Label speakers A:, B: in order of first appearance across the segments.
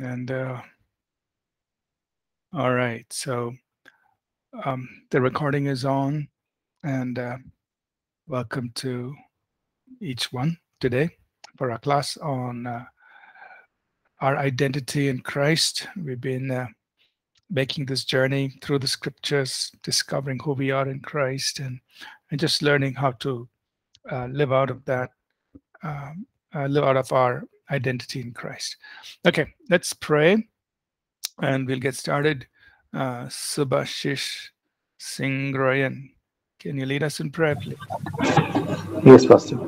A: And uh, all right, so um, the recording is on, and uh, welcome to each one today for our class on uh, our identity in Christ. We've been uh, making this journey through the scriptures, discovering who we are in Christ, and and just learning how to uh, live out of that, um, uh, live out of our identity in Christ. Okay, let's pray and we'll get started. Uh, Subhashish Singrayan, can you lead us in prayer, please?
B: Yes, Pastor.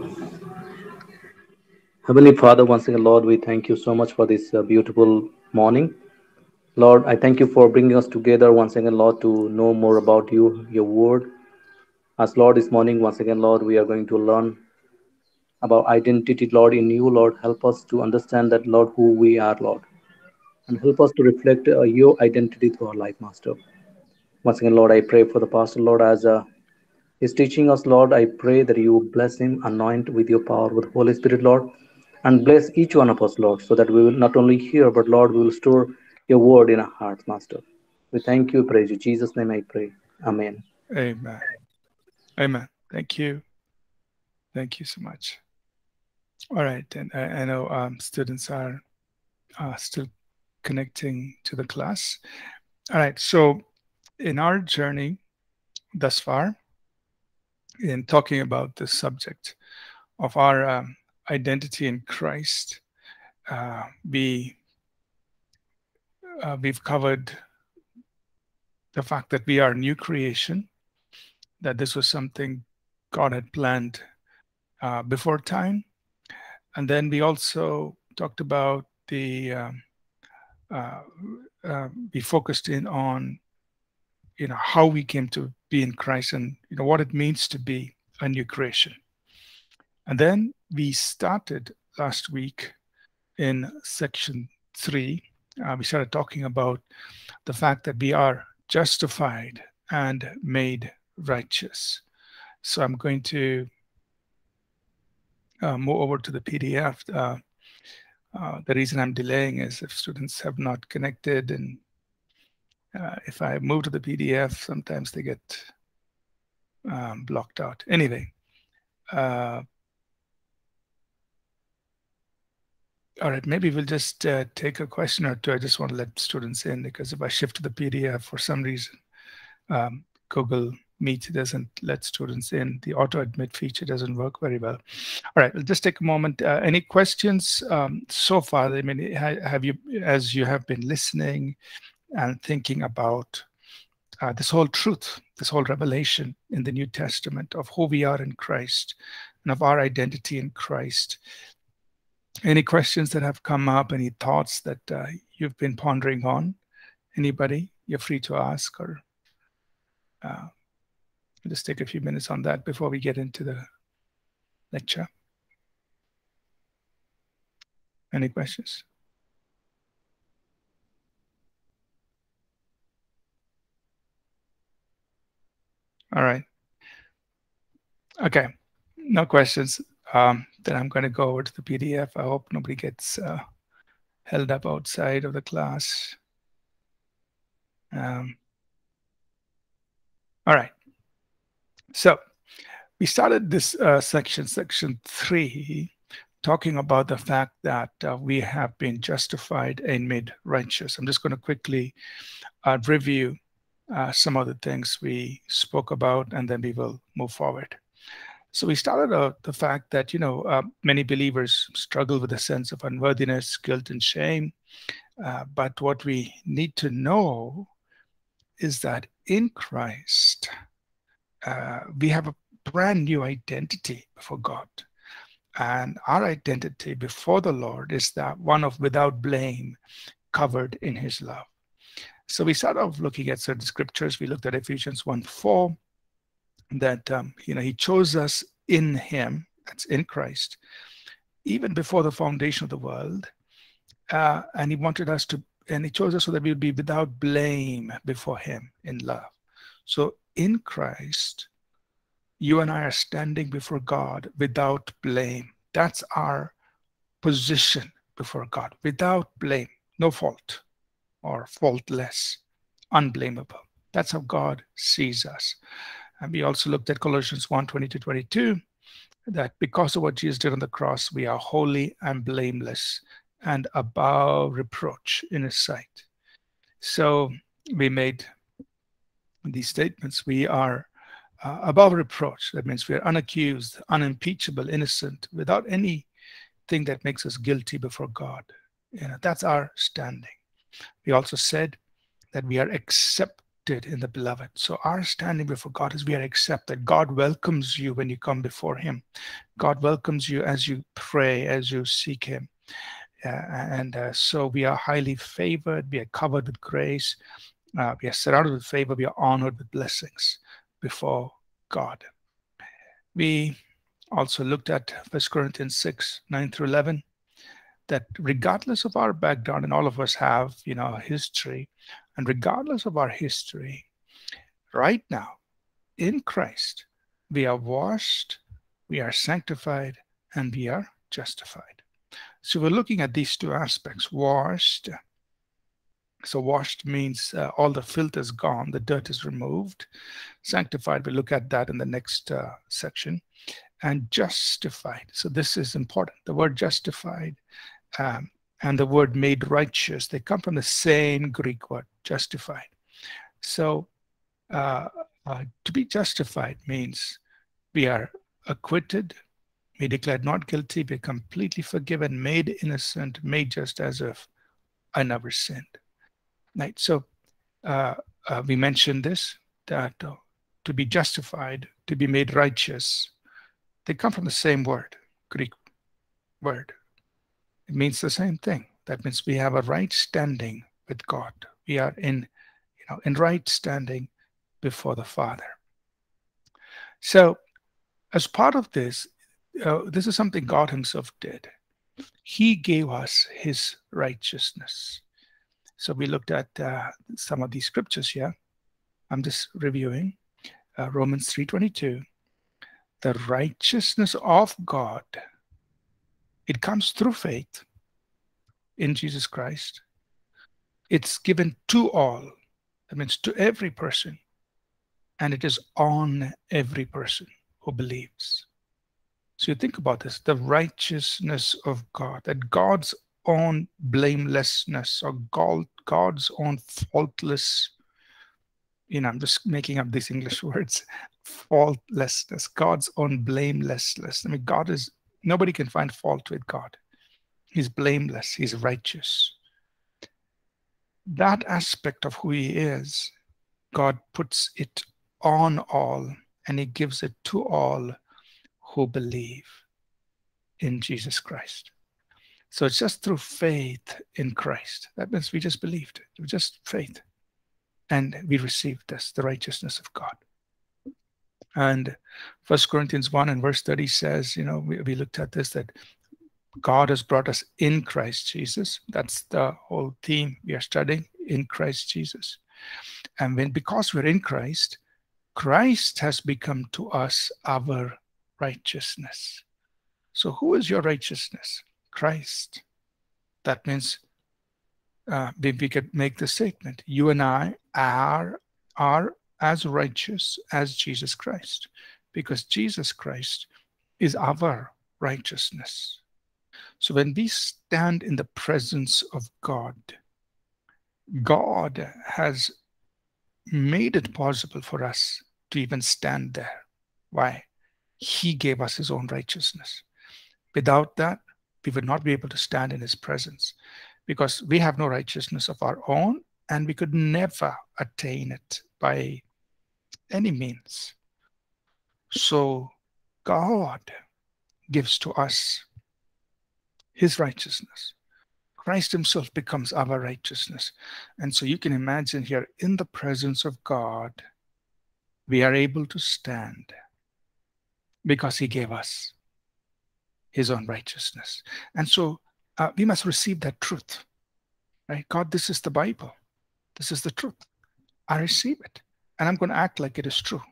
B: Heavenly Father, once again, Lord, we thank you so much for this uh, beautiful morning. Lord, I thank you for bringing us together once again, Lord, to know more about you, your word. As Lord, this morning, once again, Lord, we are going to learn about identity, Lord, in you, Lord. Help us to understand that, Lord, who we are, Lord. And help us to reflect uh, your identity through our life, Master. Once again, Lord, I pray for the pastor, Lord, as uh, he's teaching us, Lord. I pray that you bless him, anoint with your power, with Holy Spirit, Lord, and bless each one of us, Lord, so that we will not only hear, but, Lord, we will store your word in our hearts, Master. We thank you, praise you. Jesus' name I pray. Amen.
A: Amen. Amen. Thank you. Thank you so much. All right, and I, I know um, students are uh, still connecting to the class. All right, so in our journey thus far, in talking about the subject of our um, identity in Christ, uh, we uh, we've covered the fact that we are new creation, that this was something God had planned uh, before time, and then we also talked about the um, uh, uh, we focused in on you know how we came to be in Christ and you know what it means to be a new creation. And then we started last week in section three. Uh, we started talking about the fact that we are justified and made righteous. So I'm going to move over to the PDF. Uh, uh, the reason I'm delaying is if students have not connected and uh, if I move to the PDF, sometimes they get um, blocked out. Anyway, uh, all right, maybe we'll just uh, take a question or two. I just want to let students in because if I shift to the PDF for some reason, um, Google Meet doesn't let students in. The auto admit feature doesn't work very well. All right, we'll just take a moment. Uh, any questions um, so far? I mean, have you, as you have been listening and thinking about uh, this whole truth, this whole revelation in the New Testament of who we are in Christ and of our identity in Christ. Any questions that have come up? Any thoughts that uh, you've been pondering on? Anybody? You're free to ask or uh, just take a few minutes on that before we get into the lecture. Any questions? All right. Okay, no questions. Um, then I'm going to go over to the PDF. I hope nobody gets uh, held up outside of the class. Um, all right. So we started this uh, section, section three, talking about the fact that uh, we have been justified and made righteous. I'm just going to quickly uh, review uh, some of the things we spoke about, and then we will move forward. So we started out the fact that you know uh, many believers struggle with a sense of unworthiness, guilt, and shame. Uh, but what we need to know is that in Christ, uh, we have a brand new identity before God. And our identity before the Lord is that one of without blame, covered in his love. So we start off looking at certain scriptures. We looked at Ephesians 1 4, that um, you know he chose us in him, that's in Christ, even before the foundation of the world. Uh, and he wanted us to, and he chose us so that we would be without blame before him in love. So in Christ, you and I are standing before God without blame. That's our position before God, without blame. no fault or faultless, unblameable. That's how God sees us. And we also looked at Colossians 1 20 to 22 that because of what Jesus did on the cross, we are holy and blameless and above reproach in His sight. So we made these statements. We are uh, above reproach. That means we are unaccused, unimpeachable, innocent, without anything that makes us guilty before God. You know, that's our standing. We also said that we are accepted in the beloved. So our standing before God is we are accepted. God welcomes you when you come before Him. God welcomes you as you pray, as you seek Him. Uh, and uh, so we are highly favored. We are covered with grace. Uh, we are surrounded with favor. We are honored with blessings before God. We also looked at 1 Corinthians 6 9 through 11 that regardless of our background, and all of us have, you know, history, and regardless of our history, right now, in Christ, we are washed, we are sanctified, and we are justified. So we're looking at these two aspects washed. So, washed means uh, all the filth is gone, the dirt is removed. Sanctified, we look at that in the next uh, section. And justified. So, this is important. The word justified um, and the word made righteous, they come from the same Greek word, justified. So uh, uh, to be justified means we are acquitted, we declared not guilty, we're completely forgiven, made innocent, made just as if I never sinned. Right. So uh, uh we mentioned this that uh, to be justified, to be made righteous, they come from the same word, Greek word, it means the same thing. That means we have a right standing with God. We are in, you know, in right standing before the Father. So, as part of this, uh, this is something God Himself did. He gave us His righteousness. So we looked at uh, some of these scriptures here. I'm just reviewing uh, Romans 3:22. The righteousness of God it comes through faith in Jesus Christ. It's given to all. That means to every person. And it is on every person who believes. So you think about this the righteousness of God, that God's own blamelessness or God, God's own faultless, you know, I'm just making up these English words, faultlessness, God's own blamelessness. I mean, God is Nobody can find fault with God. He's blameless, he's righteous. That aspect of who he is, God puts it on all and he gives it to all who believe in Jesus Christ. So it's just through faith in Christ. That means we just believed. It was just faith. And we received this, the righteousness of God. And First Corinthians 1 and verse 30 says, you know, we, we looked at this that God has brought us in Christ Jesus. That's the whole theme we are studying in Christ Jesus. And when because we're in Christ, Christ has become to us our righteousness. So who is your righteousness? Christ. That means uh, we could make the statement, you and I are, are as righteous as Jesus Christ, because Jesus Christ is our righteousness. So when we stand in the presence of God, God has made it possible for us to even stand there. Why? He gave us his own righteousness. Without that, we would not be able to stand in his presence because we have no righteousness of our own and we could never attain it by any means. So God gives to us his righteousness. Christ himself becomes our righteousness. And so you can imagine here in the presence of God, we are able to stand because he gave us his own righteousness. And so uh, we must receive that truth. Right? God, this is the Bible. This is the truth. I receive it and I'm going to act like it is true.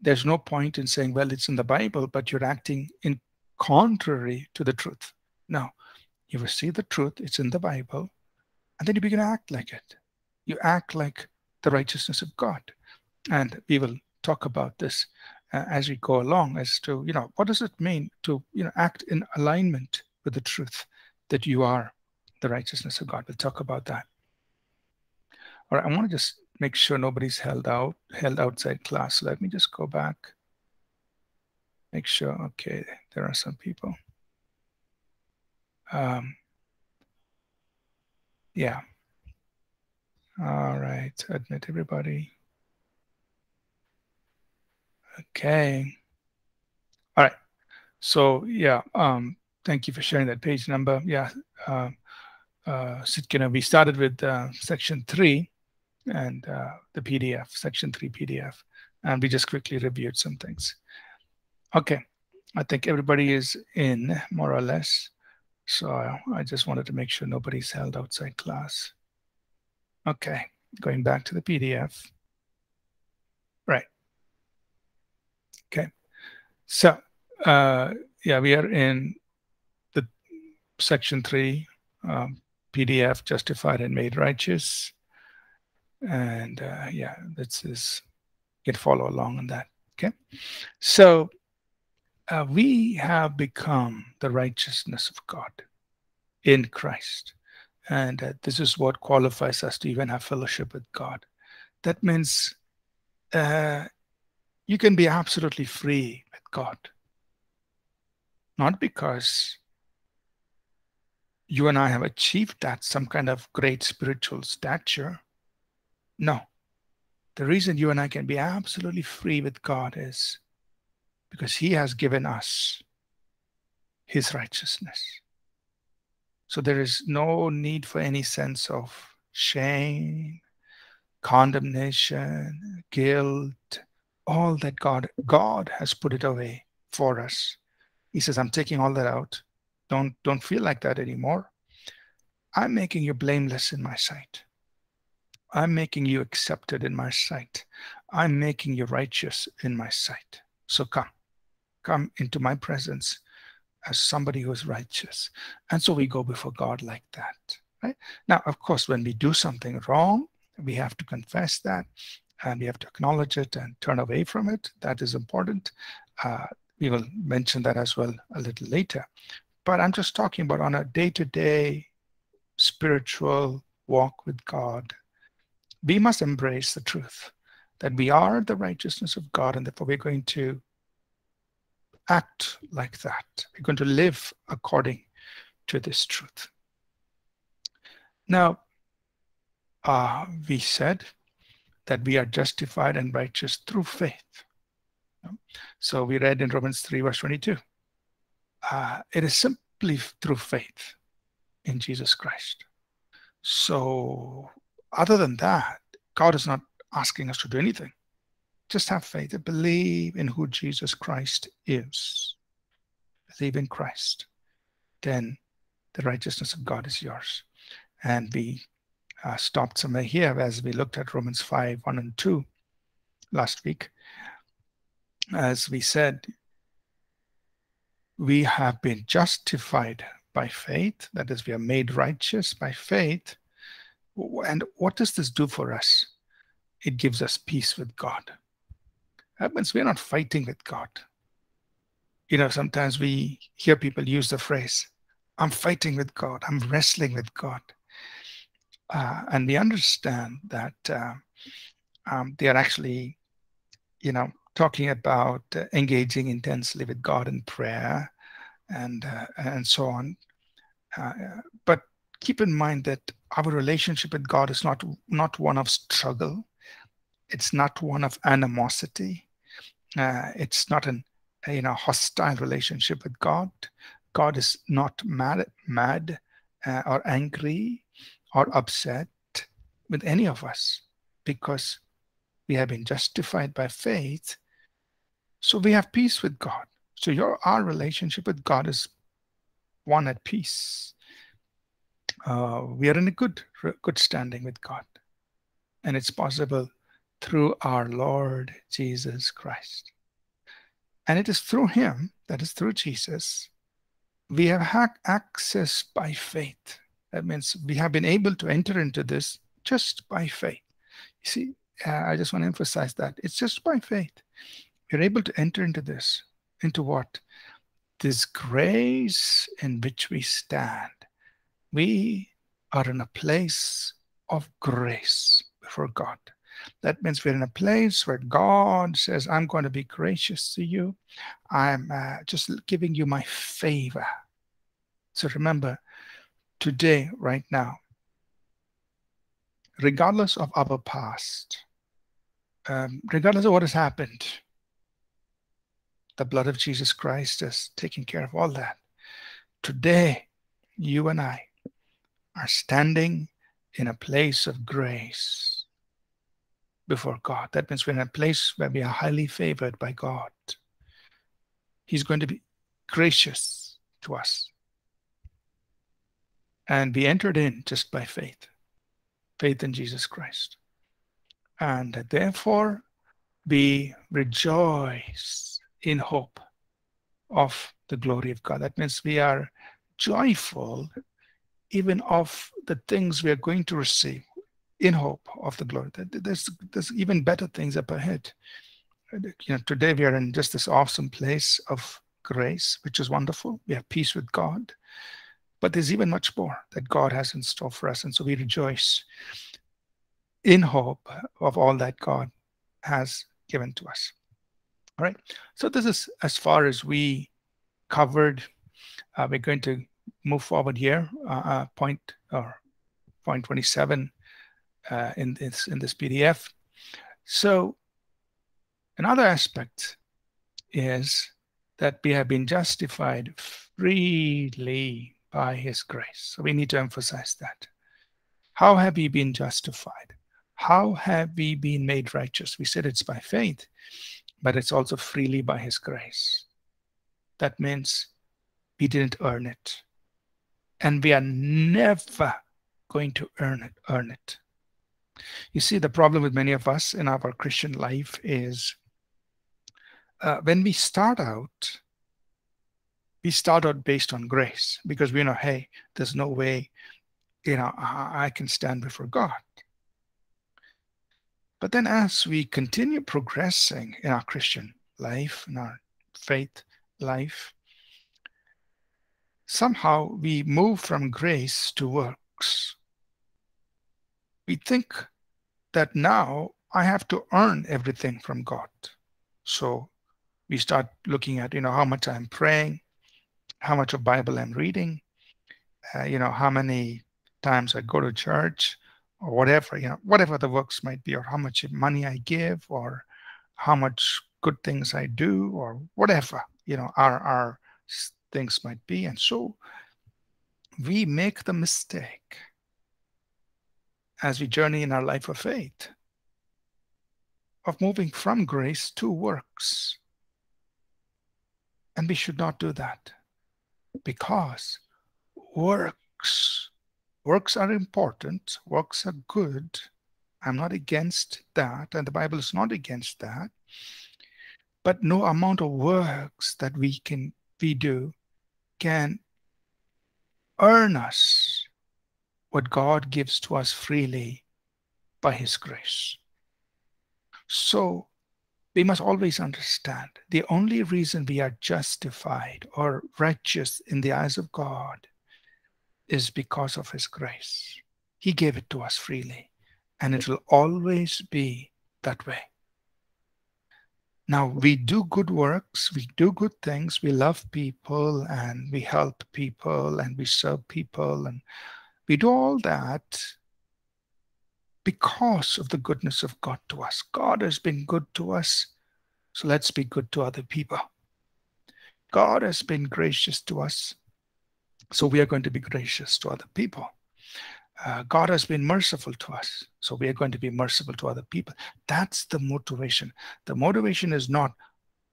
A: There's no point in saying, well, it's in the Bible, but you're acting in contrary to the truth. No, you receive the truth, it's in the Bible, And then you begin to act like it. You act like the righteousness of God. And we will talk about this uh, as we go along as to, you know, what does it mean to, you know, act in alignment with the truth that you are the righteousness of God. We'll talk about that. All right, I want to just make sure nobody's held out, held outside class. Let me just go back. Make sure, okay, there are some people. Um, yeah. All right, admit everybody. Okay. All right. So yeah, um, thank you for sharing that page number. Yeah, uh, uh, Sitkina, we started with uh, section three and uh, the PDF, section three PDF, and we just quickly reviewed some things. Okay, I think everybody is in more or less. So I just wanted to make sure nobody's held outside class. Okay, going back to the PDF. Right. Okay. So, uh, yeah, we are in the section three, um, PDF justified and made righteous. And uh, yeah, this is, you can follow along on that. Okay. So uh, we have become the righteousness of God in Christ. And uh, this is what qualifies us to even have fellowship with God. That means uh, you can be absolutely free God. Not because you and I have achieved that, some kind of great spiritual stature. No. The reason you and I can be absolutely free with God is because He has given us His righteousness. So there is no need for any sense of shame, condemnation, guilt, all that God God has put it away for us. He says, I'm taking all that out. Don't don't feel like that anymore. I'm making you blameless in my sight. I'm making you accepted in my sight. I'm making you righteous in my sight. So come, come into my presence as somebody who is righteous. And so we go before God like that. Right? Now, of course, when we do something wrong, we have to confess that and we have to acknowledge it and turn away from it. That is important. Uh, we will mention that as well a little later. But I'm just talking about on a day to day spiritual walk with God. We must embrace the truth that we are the righteousness of God, and therefore we're going to act like that. We're going to live according to this truth. Now, uh, we said that we are justified and righteous through faith. So we read in Romans 3, verse 22. Uh, it is simply through faith in Jesus Christ. So, other than that, God is not asking us to do anything. Just have faith and believe in who Jesus Christ is. Believe in Christ. Then the righteousness of God is yours. And we uh, stopped somewhere here as we looked at Romans 5 1 and 2 last week. As we said, we have been justified by faith, that is, we are made righteous by faith. And what does this do for us? It gives us peace with God. That means we're not fighting with God. You know, sometimes we hear people use the phrase, I'm fighting with God, I'm wrestling with God. Uh, and we understand that uh, um, they are actually, you know, talking about uh, engaging intensely with God in prayer and uh, and so on. Uh, but keep in mind that our relationship with God is not not one of struggle. It's not one of animosity. Uh, it's not an you know hostile relationship with God. God is not mad, mad or angry or upset with any of us because we have been justified by faith. So we have peace with God. So your our relationship with God is one at peace. Uh, we are in a good good standing with God, and it's possible through our Lord Jesus Christ. And it is through him, that is through Jesus, we have access by faith That means we have been able to enter into this just by faith. You see, uh, I just want to emphasize that it's just by faith. You're able to enter into this. Into what? This grace in which we stand. We are in a place of grace before God. That means we're in a place where God says, I'm going to be gracious to you. I'm uh, just giving you my favor. So remember, today, right now, regardless of our past, um, regardless of what has happened, the blood of Jesus Christ has taken care of all that. Today, you and I are standing in a place of grace before God. That means we're in a place where we are highly favored by God. He's going to be gracious to us. And we entered in just by faith, faith in Jesus Christ. And therefore, we rejoice in hope of the glory of God. That means we are joyful even of the things we are going to receive in hope of the glory. There's, there's even better things up ahead. You know, today we are in just this awesome place of grace, which is wonderful. We have peace with God. But there's even much more that God has in store for us. And so we rejoice in hope of all that God has given to us. All right. So this is as far as we covered. Uh, we're going to move forward here. Uh, uh point or point 27 uh, in this in this PDF. So another aspect is that we have been justified freely by His grace. So we need to emphasize that. How have we been justified? How have we been made righteous? We said it's by faith, but it's also freely by His grace. That means we didn't earn it. And we are never going to earn it, earn it. You see, the problem with many of us in our Christian life is uh, when we start out, we start out based on grace because we know, hey, there's no way, you know, I can stand before God. But then as we continue progressing in our Christian life, in our faith life, somehow we move from grace to works. We think that now I have to earn everything from God. So we start looking at, you know, how much I'm praying, how much of Bible I'm reading, uh, you know, how many times I go to church, or whatever, you know, whatever the works might be, or how much money I give, or how much good things I do, or whatever, you know, our, our things might be. And so we make the mistake as we journey in our life of faith of moving from grace to works. And we should not do that because works Works are important, works are good. I'm not against that, and the Bible is not against that. But no amount of works that we can we do can earn us what God gives to us freely by his grace. So we must always understand the only reason we are justified or righteous in the eyes of God is because of His grace. He gave it to us freely, and it will always be that way. Now, we do good works, we do good things, we love people, and we help people, and we serve people, and we do all that because of the goodness of God to us. God has been good to us, so let's be good to other people. God has been gracious to us, so we are going to be gracious to other people. Uh, God has been merciful to us, so we are going to be merciful to other people. That's the motivation. The motivation is not,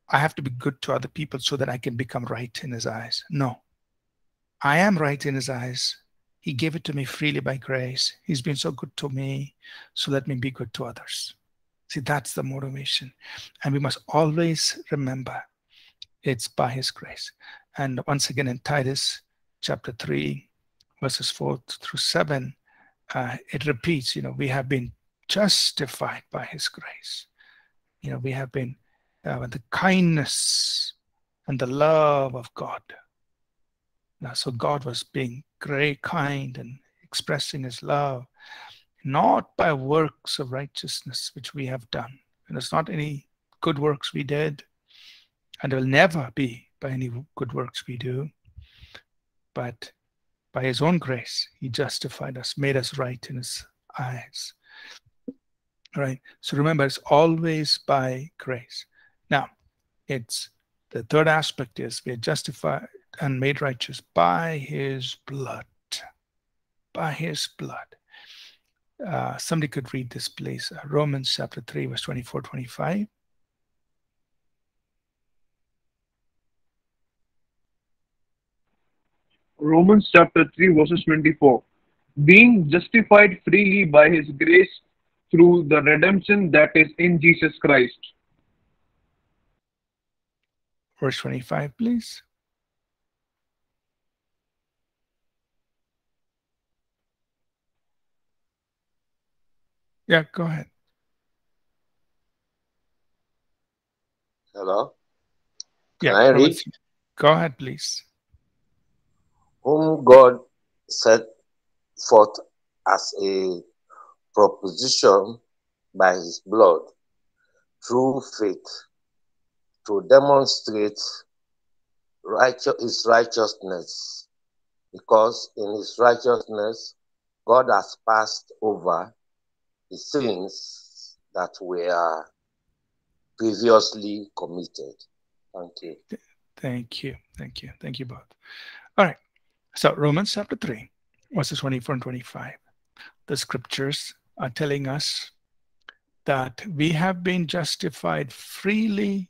A: I have to be good to other people so that I can become right in His eyes. No. I am right in His eyes. He gave it to me freely by grace. He's been so good to me, so let me be good to others. See, that's the motivation. And we must always remember it's by His grace. And once again in Titus chapter 3, verses 4 through 7, uh, it repeats, you know, we have been justified by his grace. You know, we have been uh, the kindness and the love of God. Now, so God was being great, kind, and expressing his love, not by works of righteousness which we have done. And it's not any good works we did, and it will never be by any good works we do, but by his own grace, he justified us, made us right in his eyes. Right. So remember, it's always by grace. Now, it's the third aspect is we are justified and made righteous by his blood. By his blood. Uh, somebody could read this, please. Uh, Romans chapter 3, verse 24, 25.
C: Romans chapter 3, verses 24. Being justified freely by his grace through the redemption that is in Jesus Christ.
A: Verse 25, please. Yeah, go ahead.
D: Hello?
A: Yeah,
D: Can I read?
A: Go ahead, please.
D: Whom God set forth as a propitiation by his blood through faith to demonstrate righteous, his righteousness because in his righteousness God has passed over the sins that were previously committed. Thank you.
A: Thank you. Thank you. Thank you both. All right. So Romans chapter 3, verses 24 and 25. The scriptures are telling us that we have been justified freely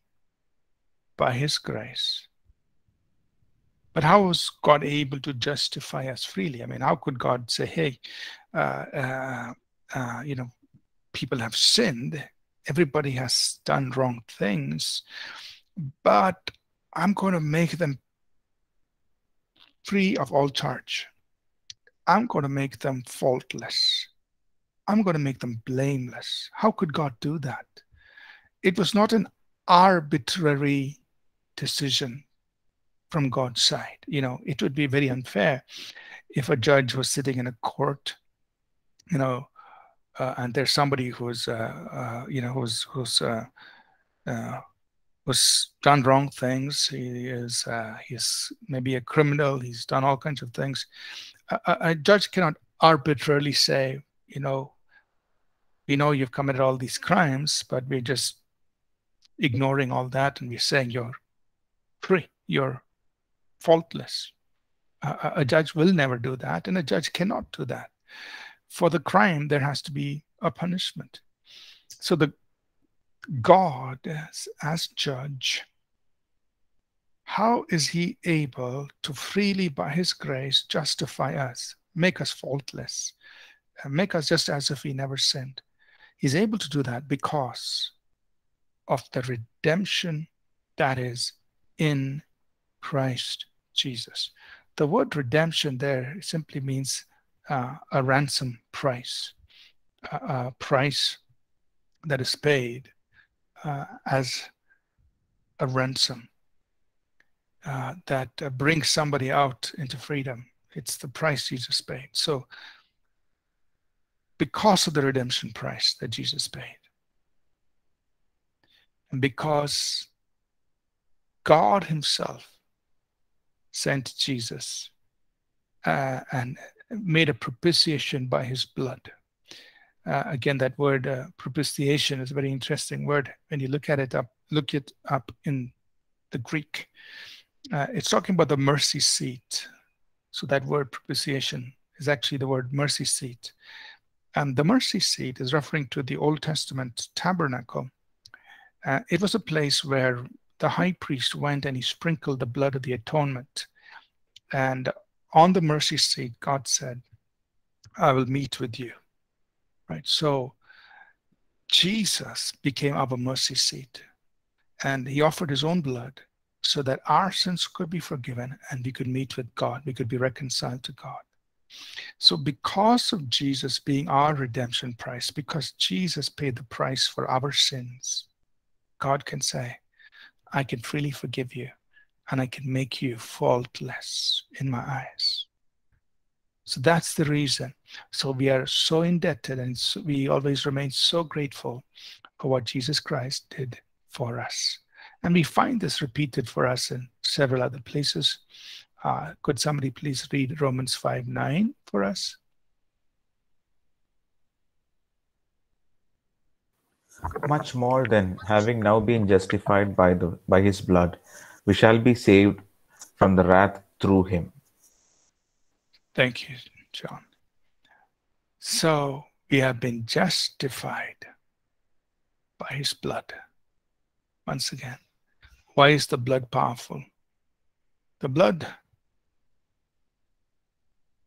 A: by his grace. But how was God able to justify us freely? I mean, how could God say, hey, uh, uh, uh, you know, people have sinned, everybody has done wrong things, but I'm going to make them free of all charge. I'm going to make them faultless. I'm going to make them blameless. How could God do that? It was not an arbitrary decision from God's side. You know, it would be very unfair if a judge was sitting in a court, you know, uh, and there's somebody who's, uh, uh, you know, who's who's uh, uh, was done wrong things. He is he's maybe a criminal. He's done all kinds of things. A, a judge cannot arbitrarily say, you know, we know you've committed all these crimes, but we're just ignoring all that and we're saying you're free, you're faultless. A, a judge will never do that, and a judge cannot do that. For the crime, there has to be a punishment. So the God as, as judge, how is he able to freely by his grace justify us, make us faultless, make us just as if we never sinned? He's able to do that because of the redemption that is in Christ Jesus. The word redemption there simply means uh, a ransom price, a, price that is paid uh, as a ransom uh, that uh, brings somebody out into freedom. It's the price Jesus paid. So because of the redemption price that Jesus paid. And because God Himself sent Jesus uh, and made a propitiation by His blood. Uh, again, that word uh, propitiation is a very interesting word. When you look at it up, look it up in the Greek, uh, it's talking about the mercy seat. So that word propitiation is actually the word mercy seat. And the mercy seat is referring to the Old Testament tabernacle. Uh, it was a place where the high priest went and he sprinkled the blood of the atonement. And on the mercy seat, God said, I will meet with you. Right? So Jesus became our mercy seat. And he offered his own blood so that our sins could be forgiven and we could meet with God. We could be reconciled to God. So, because of Jesus being our redemption price, because Jesus paid the price for our sins, God can say, I can freely forgive you and I can make you faultless in my eyes. So that's the reason. So we are so indebted and so we always remain so grateful for what Jesus Christ did for us. And we find this repeated for us in several other places. Uh, could somebody please read Romans 5 9 for us?
E: Much more than having now been justified by the by his blood, we shall be saved from the wrath through him.
A: Thank you, John. So we have been justified by his blood. Once again, why is the blood powerful? The blood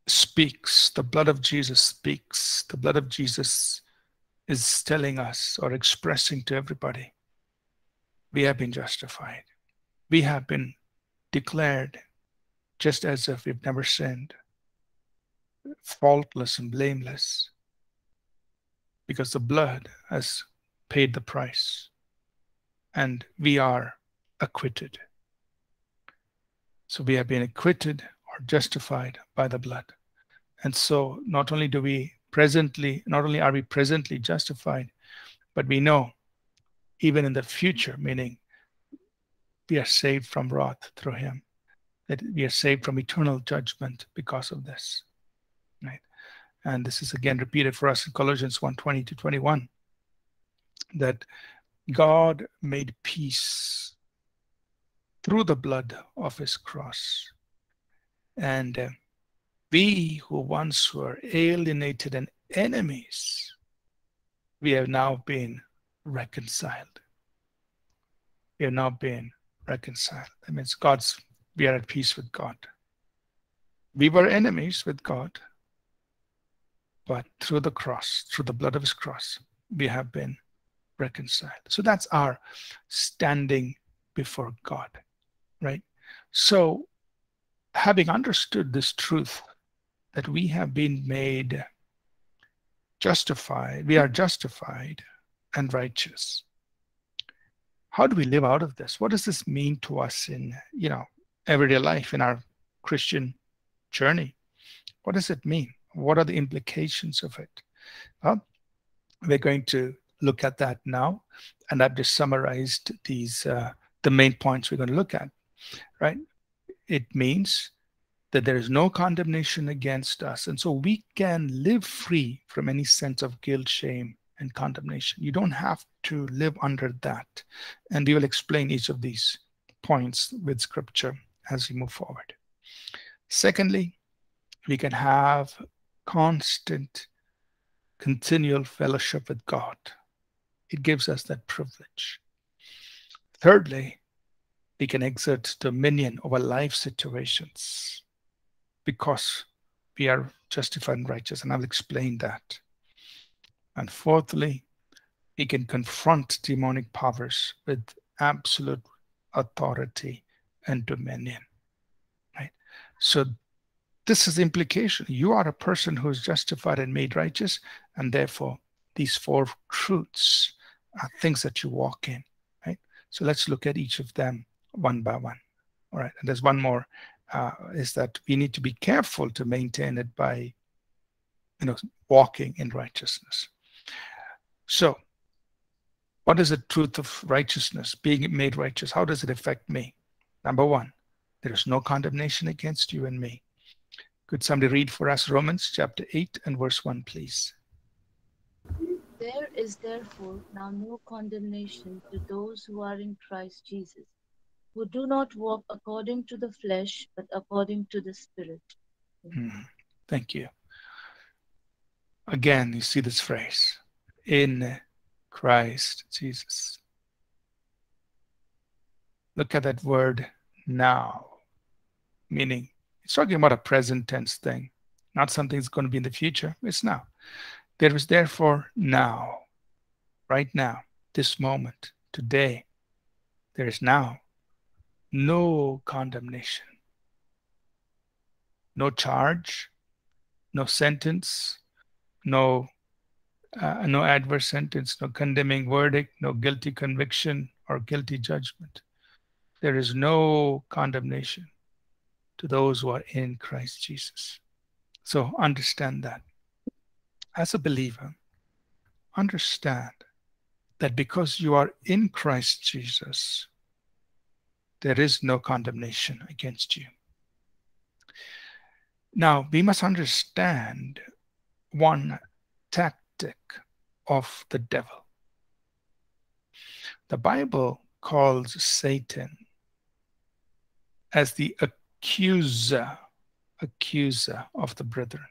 A: speaks, the blood of Jesus speaks. The blood of Jesus is telling us or expressing to everybody we have been justified. We have been declared just as if we've never sinned faultless and blameless because the blood has paid the price and we are acquitted. So we have been acquitted or justified by the blood. And so not only do we presently, not only are we presently justified, but we know even in the future, meaning we are saved from wrath through him, that we are saved from eternal judgment because of this right? And this is again repeated for us in Colossians 1 20 to 21 that God made peace through the blood of his cross. And uh, we who once were alienated and enemies, we have now been reconciled. We have now been reconciled. That means God's, we are at peace with God. We were enemies with God, but through the cross, through the blood of his cross, we have been reconciled. So that's our standing before God, right? So, having understood this truth that we have been made justified, we are justified and righteous. How do we live out of this? What does this mean to us in, you know, everyday life in our Christian journey? What does it mean? What are the implications of it? Well, we're going to look at that now, and I've just summarized these uh, the main points we're going to look at. Right? It means that there is no condemnation against us, and so we can live free from any sense of guilt, shame, and condemnation. You don't have to live under that, and we will explain each of these points with scripture as we move forward. Secondly, we can have constant, continual fellowship with God. It gives us that privilege. Thirdly, we can exert dominion over life situations because we are justified and righteous, and I'll explain that. And fourthly, he can confront demonic powers with absolute authority and dominion. Right? So this is the implication. You are a person who is justified and made righteous, and therefore these four truths are things that you walk in, right? So let's look at each of them one by one. All right, and there's one more, uh, is that we need to be careful to maintain it by, you know, walking in righteousness. So, what is the truth of righteousness, being made righteous? How does it affect me? Number one, there is no condemnation against you and me. Could somebody read for us Romans chapter 8 and verse 1, please?
F: There is therefore now no condemnation to those who are in Christ Jesus, who do not walk according to the flesh, but according to the Spirit.
A: Hmm. Thank you. Again, you see this phrase in Christ Jesus. Look at that word now, meaning it's talking about a present tense thing, not something that's going to be in the future. It's now. There is therefore now, right now, this moment, today, there is now no condemnation, no charge, no sentence, no uh, no adverse sentence, no condemning verdict, no guilty conviction or guilty judgment. There is no condemnation to those who are in Christ Jesus. So understand that. As a believer, understand that because you are in Christ Jesus, there is no condemnation against you. Now, we must understand one of the devil. The Bible calls Satan as the accuser, accuser of the brethren.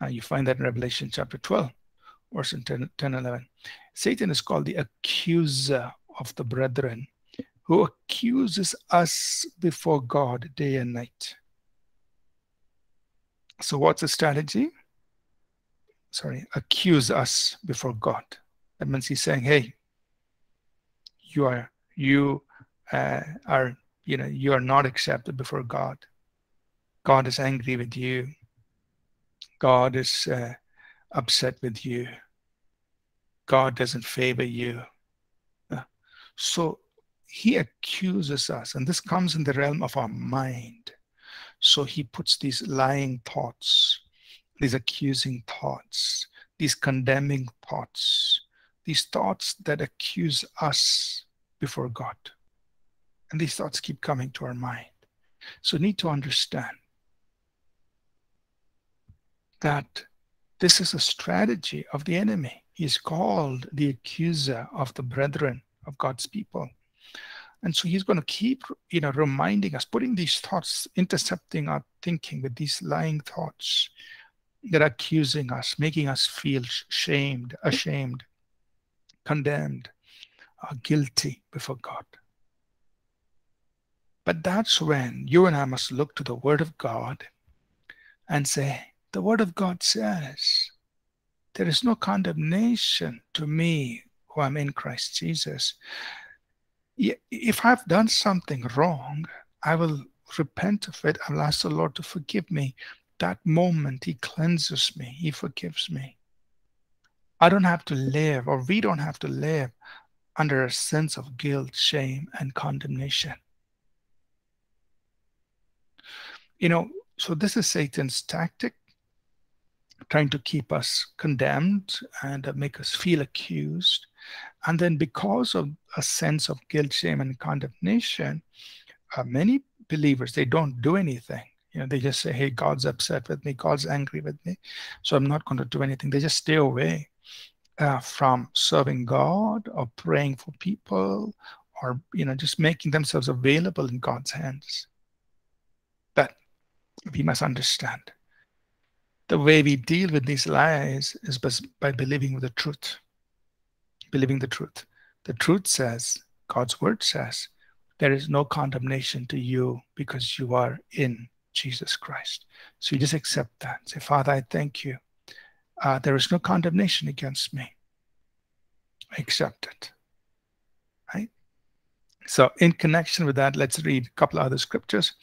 A: Now, you find that in Revelation chapter 12, verse 10, 10 11. Satan is called the accuser of the brethren who accuses us before God day and night. So, what's the strategy? Sorry, accuse us before God. That means he's saying, "Hey, you are you uh, are you know you are not accepted before God. God is angry with you. God is uh, upset with you. God doesn't favor you." Uh, so he accuses us, and this comes in the realm of our mind. So he puts these lying thoughts, these accusing thoughts, these condemning thoughts, these thoughts that accuse us before God. And these thoughts keep coming to our mind. So need to understand that this is a strategy of the enemy. He is called the accuser of the brethren of God's people. And so he's going to keep, you know, reminding us, putting these thoughts, intercepting our thinking with these lying thoughts that are accusing us, making us feel shamed, ashamed, condemned, uh, guilty before God. But that's when you and I must look to the Word of God and say, The Word of God says, There is no condemnation to me who am in Christ Jesus if I've done something wrong, I will repent of it. I'll ask the Lord to forgive me. That moment, He cleanses me, He forgives me. I don't have to live, or we don't have to live under a sense of guilt, shame, and condemnation. You know, so this is Satan's tactic, trying to keep us condemned and make us feel accused and then, because of a sense of guilt, shame, and condemnation, uh, many believers they don't do anything. You know, they just say, "Hey, God's upset with me. God's angry with me, so I'm not going to do anything." They just stay away uh, from serving God or praying for people or you know just making themselves available in God's hands. But we must understand the way we deal with these lies is by believing the truth believing the truth. The truth says, God's word says, there is no condemnation to you because you are in Jesus Christ. So you just accept that. Say, Father, I thank you. Uh, there is no condemnation against me. I accept it. Right? So, in connection with that, let's read a couple other scriptures.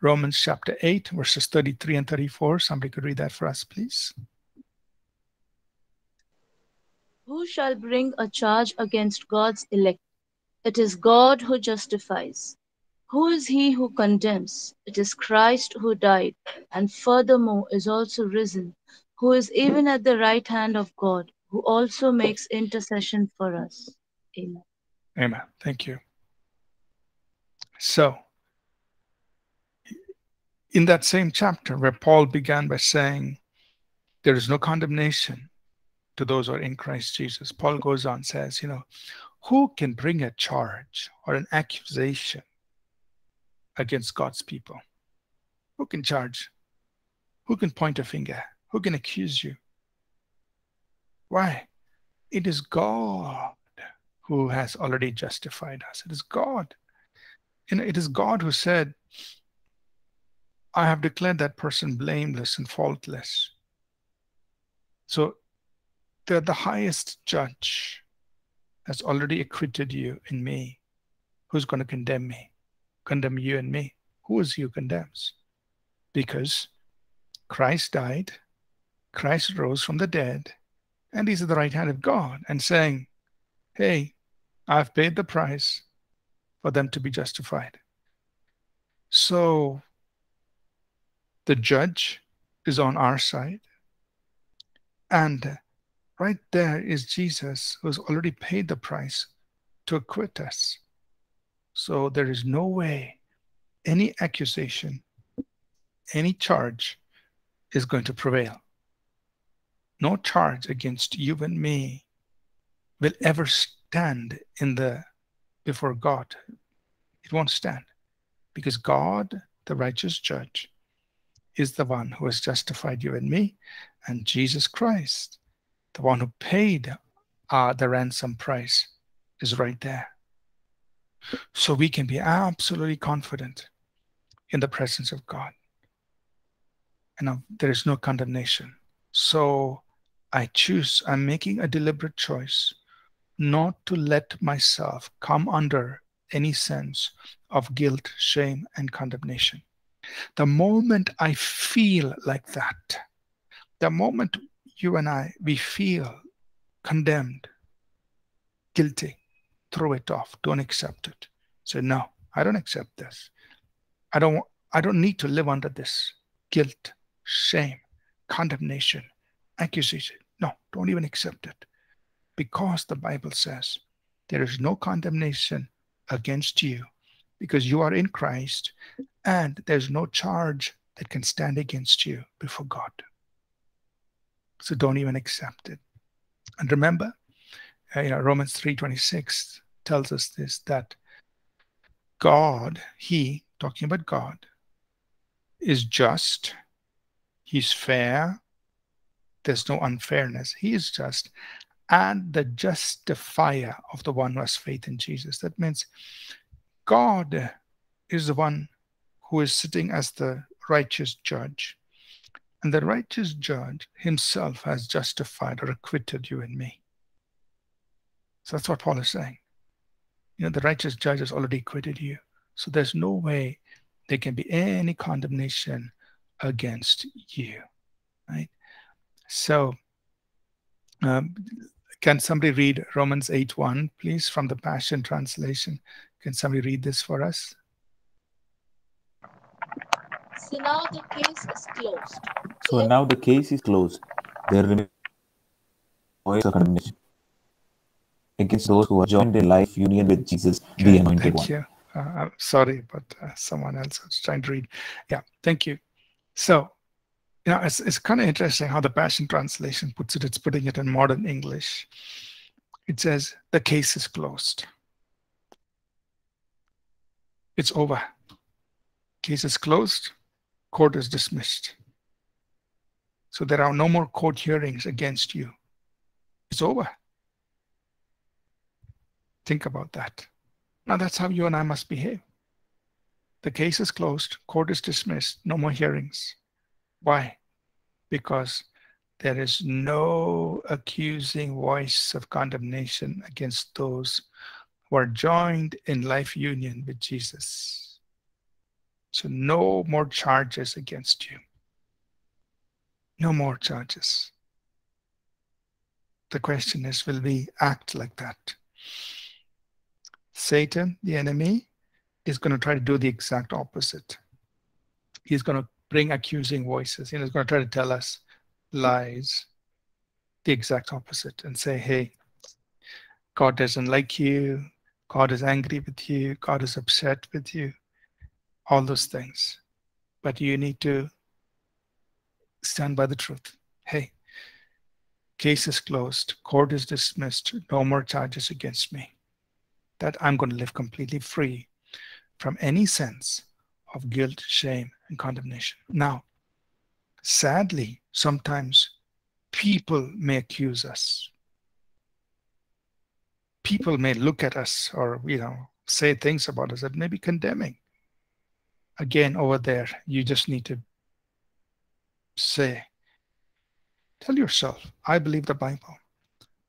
A: Romans chapter 8, verses 33 and 34. Somebody could read that for us, please.
F: Who shall bring a charge against God's elect? It is God who justifies. Who is he who condemns? It is Christ who died, and furthermore is also risen, who is even at the right hand of God, who also makes intercession for us. Amen.
A: Amen. Thank you. So, in that same chapter where Paul began by saying, There is no condemnation to those who are in Christ Jesus. Paul goes on, says, you know, who can bring a charge or an accusation against God's people? Who can charge? Who can point a finger? Who can accuse you? Why? It is God who has already justified us. It is God. Know, it is God who said, I have declared that person blameless and faultless. So the, the highest judge has already acquitted you in me. Who's going to condemn me? Condemn you and me? Who is you condemns? Because Christ died, Christ rose from the dead and he's at the right hand of God and saying, Hey, I've paid the price for them to be justified. So the judge is on our side. And right there is Jesus who has already paid the price to acquit us. So there is no way any accusation, any charge is going to prevail. No charge against you and me will ever stand in the before God. It won't stand because God, the righteous judge, is the one who has justified you and me, and Jesus Christ, the one who paid uh, the ransom price, is right there. So we can be absolutely confident in the presence of God. And now there is no condemnation. So I choose, I'm making a deliberate choice not to let myself come under any sense of guilt, shame, and condemnation. The moment I feel like that, the moment you and I, we feel condemned, guilty, throw it off. Don't accept it. Say, no, I don't accept this. I don't I don't need to live under this guilt, shame, condemnation, accusation. No, don't even accept it. Because the Bible says there is no condemnation against you because you are in Christ and there's no charge that can stand against you before God. So don't even accept it. And remember, Uh, you know, Romans 3:26 tells us this that God, He, talking about God, is just, He's fair, there's no unfairness, He is just, and the justifier of the one who has faith in Jesus. That means God is the one who is sitting as the righteous judge. And the righteous judge himself has justified or acquitted you and me. So that's what Paul is saying. You know, the righteous judge has already acquitted you. So there's no way there can be any condemnation against you. Right? So um, can somebody read Romans 8 1, please, from the Passion Translation? Can somebody read this for us?
F: So now the case is closed.
E: So now the case is closed. There remains voice of condemnation against those who are joined in life union with Jesus, the Anointed
A: thank
E: One.
A: you. Uh, I'm sorry, but uh, someone else was trying to read. Yeah, thank you. So, you know, it's, it's kind of interesting how the Passion Translation puts it. It's putting it in modern English. It says, the case is closed. It's over. Case is closed. Court is dismissed. So there are no more court hearings against you. It's over. Think about that. Now that's how you and I must behave. The case is closed, court is dismissed, no more hearings. Why? Because there is no accusing voice of condemnation against those who are joined in life union with Jesus. So no more charges against you. No more charges. The question is, will we act like that? Satan, the enemy, is going to try to do the exact opposite. He's going to bring accusing voices. He's going to try to tell us lies, the exact opposite, and say, hey, God doesn't like you. God is angry with you. God is upset with you. All those things. But you need to stand by the truth. Hey, case is closed. Court is dismissed. No more charges against me that I'm going to live completely free from any sense of guilt, shame, and condemnation. Now, sadly, sometimes people may accuse us. People may look at us or, you know, say things about us that may be condemning. Again, over there, you just need to say, tell yourself, I believe the Bible.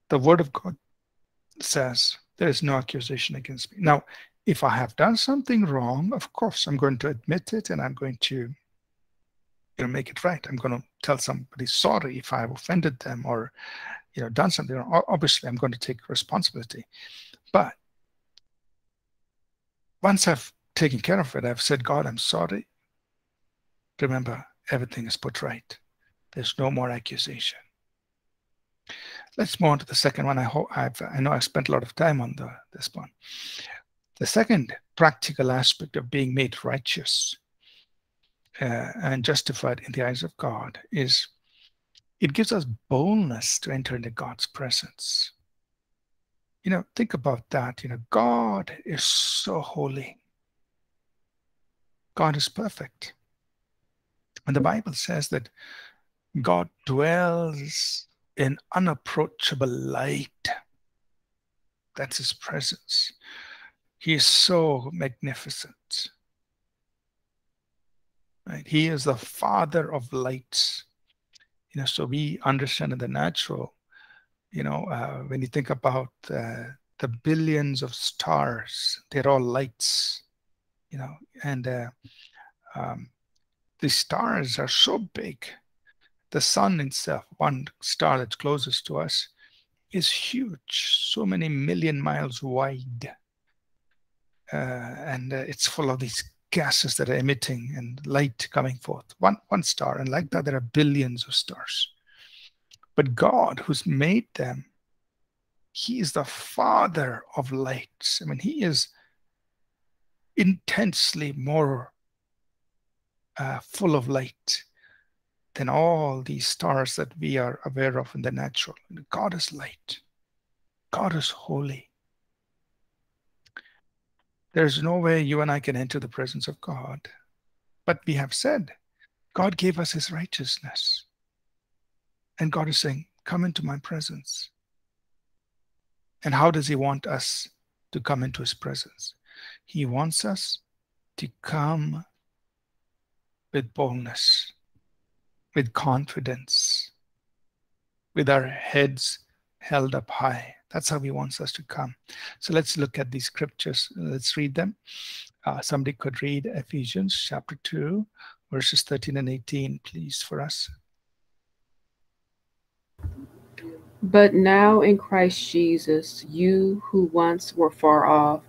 A: The Word of God says there is no accusation against me. Now, if I have done something wrong, of course, I'm going to admit it and I'm going to you know make it right. I'm going to tell somebody sorry if I've offended them or you know done something. Obviously, I'm going to take responsibility. But once I've taken care of it, I've said, God, I'm sorry. Remember, everything is put right. There's no more accusation. Let's move on to the second one. I hope I've, I know I've spent a lot of time on the, this one. The second practical aspect of being made righteous uh, and justified in the eyes of God is it gives us boldness to enter into God's presence. You know, think about that. You know, God is so holy. God is perfect. And the Bible says that God dwells in unapproachable light. That's his presence. He is so magnificent. Right? He is the father of lights. You know, so we understand in the natural, you know, uh, when you think about uh, the billions of stars, they're all lights, you know, and uh, um, the stars are so big the sun itself, one star that's closest to us, is huge, so many million miles wide. Uh, and uh, it's full of these gases that are emitting and light coming forth. One, one star, and like that, there are billions of stars. But God, who's made them, He is the Father of lights. I mean, He is intensely more uh, full of light than all these stars that we are aware of in the natural. God is light. God is holy. There's no way you and I can enter the presence of God. But we have said, God gave us his righteousness. And God is saying, Come into my presence. And how does he want us to come into his presence? He wants us to come with boldness with confidence, with our heads held up high. That's how he wants us to come. So let's look at these scriptures. Let's read them. Uh, somebody could read Ephesians chapter 2, verses 13 and 18, please, for us.
G: But now in Christ Jesus, you who once were far off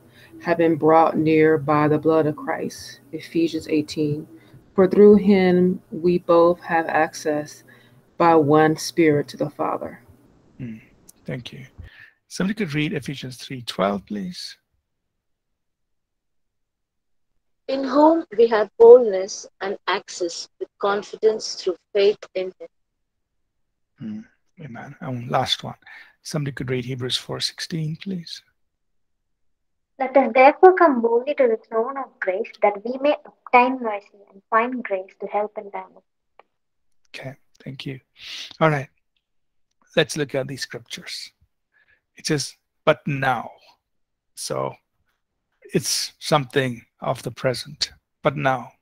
G: have been brought near by the blood of Christ. Ephesians 18. For through him we both have access by one Spirit to the Father.
A: Mm, thank you. Somebody could read Ephesians 3:12, please.
F: In whom we have boldness and access with confidence through faith in him.
A: Mm, amen. And last one. Somebody could read Hebrews 4:16, please.
H: Let us therefore come boldly to the throne of grace that we may obtain mercy and find grace to help in time of need.
A: Okay, thank you. All right, let's look at these scriptures. It says, but now. So it's something of the present, but now.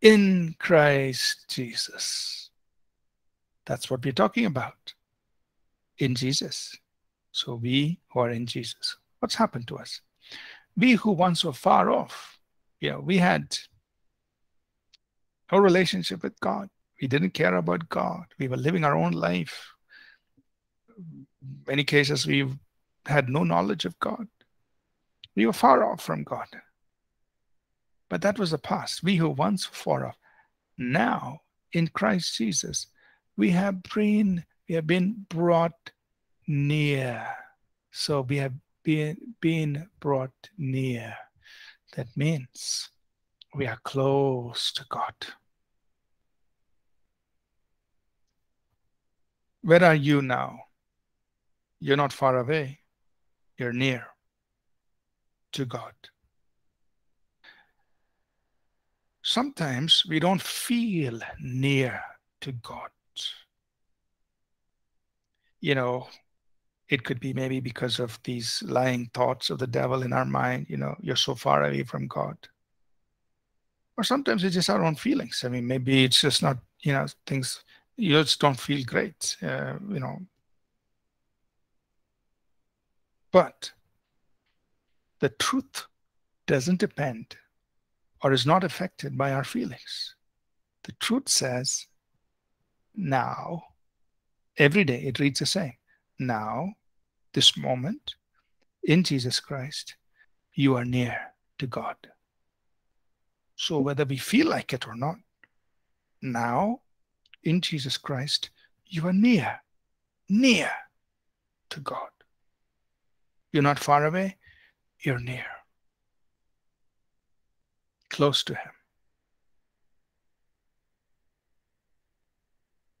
A: In Christ Jesus. That's what we're talking about. In Jesus. So we who are in Jesus. What's happened to us? We who once were far off, know, we had no relationship with God. We didn't care about God. We were living our own life. many cases, we had no knowledge of God. We were far off from God. But that was the past. We who once were far off. Now, in Christ Jesus, we have been, we have been brought near. So we have being, being brought near. That means we are close to God. Where are you now? You're not far away, you're near to God. Sometimes we don't feel near to God. You know, it could be maybe because of these lying thoughts of the devil in our mind you know you're so far away from god. Or sometimes it's just our own feelings. I mean maybe it's just not you know things you just don't feel great uh, you know. But the truth doesn't depend or is not affected by our feelings. The truth says, now, every day it reads the same. Now, this moment, in Jesus Christ, you are near to God. So whether we feel like it or not, now, in Jesus Christ, you are near, near to God. You're not far away, you're near, close to Him.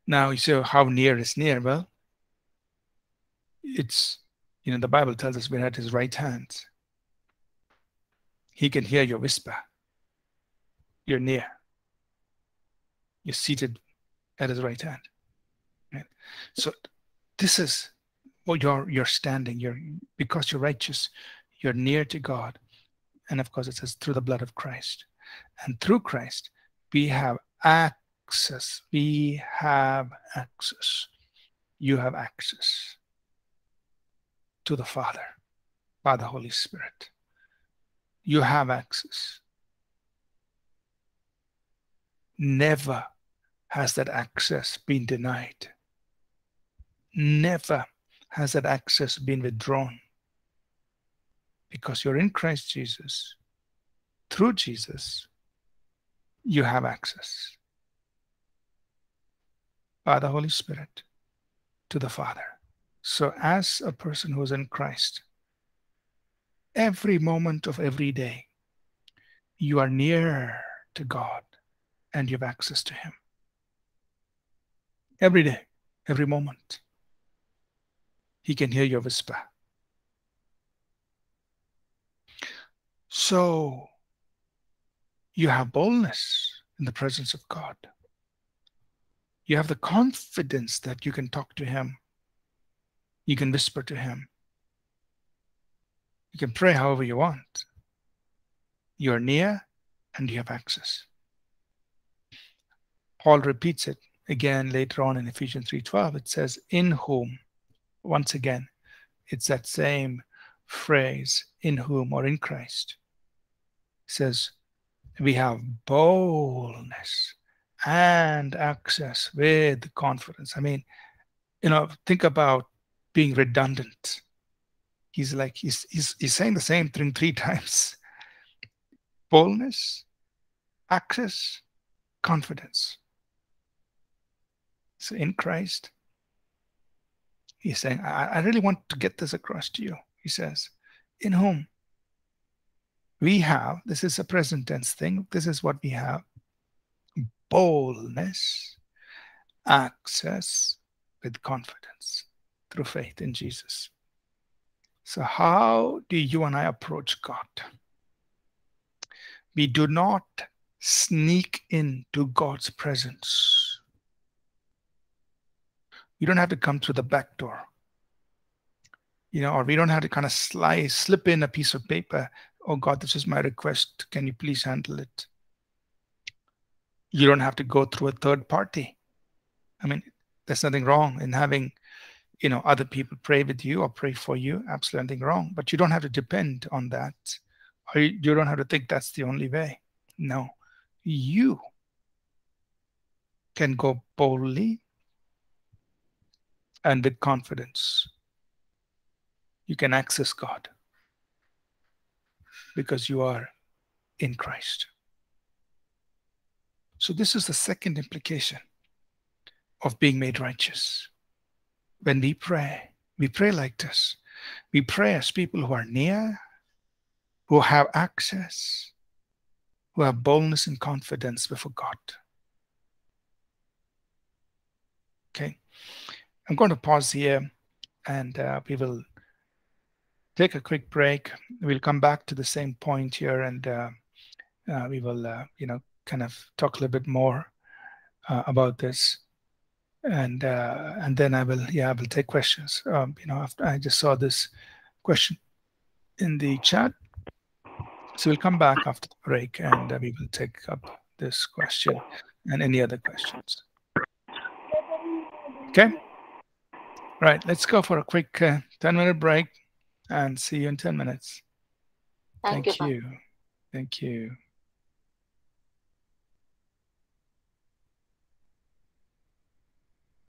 A: Now, you say, oh, how near is near? Well, it's, you know, the Bible tells us we're at His right hand. He can hear your whisper. You're near. You're seated at His right hand. Right? So, this is what you're you're standing. You're because you're righteous. You're near to God, and of course it says through the blood of Christ, and through Christ we have access. We have access. You have access to the Father by the Holy Spirit. You have access. Never has that access been denied. Never has that access been withdrawn? Because you're in Christ Jesus. Through Jesus, you have access by the Holy Spirit to the Father. So, as a person who's in Christ, every moment of every day, you are near to God and you have access to Him. Every day, every moment. He can hear your whisper. So you have boldness in the presence of God. You have the confidence that you can talk to Him. You can whisper to Him. You can pray however you want. You are near and you have access. Paul repeats it again later on in Ephesians 3:12. It says, "In whom once again, it's that same phrase, in whom or in Christ. It says, we have boldness and access with confidence. I mean, you know, think about being redundant. He's like, he's, he's, he's saying the same thing three times boldness, access, confidence. So in Christ, He's saying, I, I really want to get this across to you. He says, In whom we have, this is a present tense thing, this is what we have boldness, access with confidence through faith in Jesus. So, how do you and I approach God? We do not sneak into God's presence you don't have to come through the back door. You know, or we don't have to kind of slide, slip in a piece of paper. Oh God, this is my request. Can you please handle it? You don't have to go through a third party. I mean, there's nothing wrong in having, you know, other people pray with you or pray for you. Absolutely nothing wrong. But you don't have to depend on that. Or you don't have to think that's the only way. No. You can go boldly and with confidence, you can access God because you are in Christ. So, this is the second implication of being made righteous. When we pray, we pray like this. We pray as people who are near, who have access, who have boldness and confidence before God. Okay. I'm going to pause here and uh, we will take a quick break. We'll come back to the same point here and uh, uh, we will, uh, you know, kind of talk a little bit more uh, about this. And uh, and then I will, yeah, I will take questions. Um, you know, after I just saw this question in the chat. So we'll come back after the break and we will take up this question and any other questions. Okay. Right, let's go for a quick uh, 10 minute break and see you in 10 minutes.
F: Thank,
A: Thank
F: you.
A: you. Thank you.